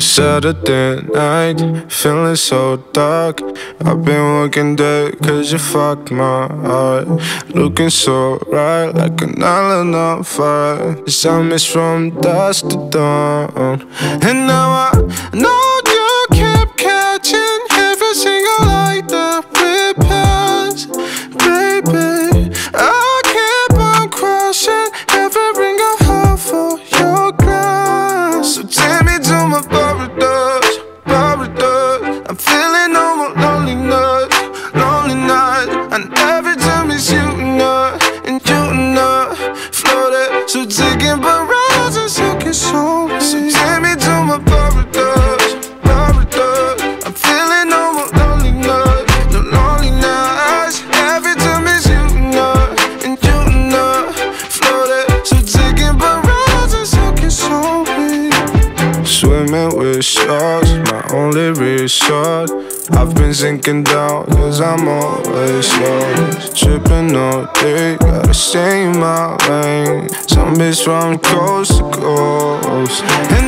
Saturday night, feeling so dark. I've been working dead cause you fucked my heart. Looking so right, like an island on fire. Zombies from dusk to dawn. And now I paradise. Swimming with my only resort. I've been sinking down, cause I'm always lost. Tripping all day, gotta stay in my lane. Zombies from coast to coast. And